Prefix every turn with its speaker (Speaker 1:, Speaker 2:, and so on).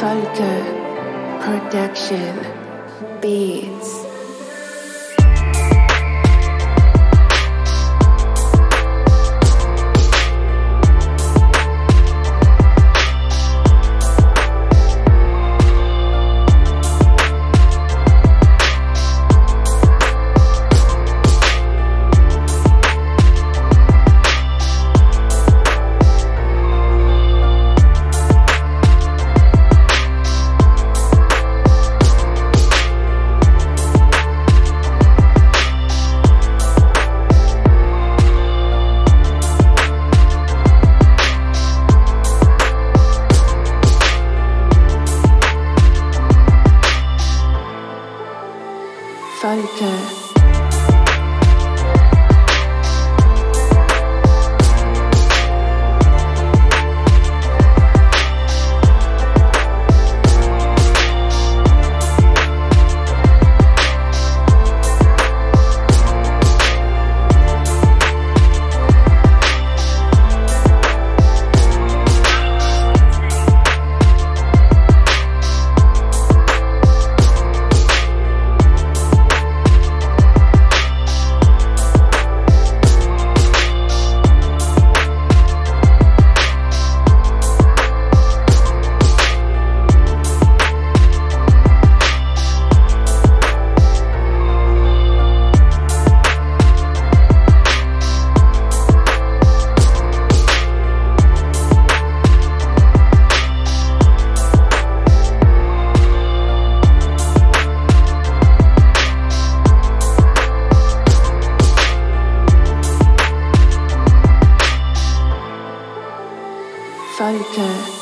Speaker 1: Volker Production Beats. Joker. 잘 이렇게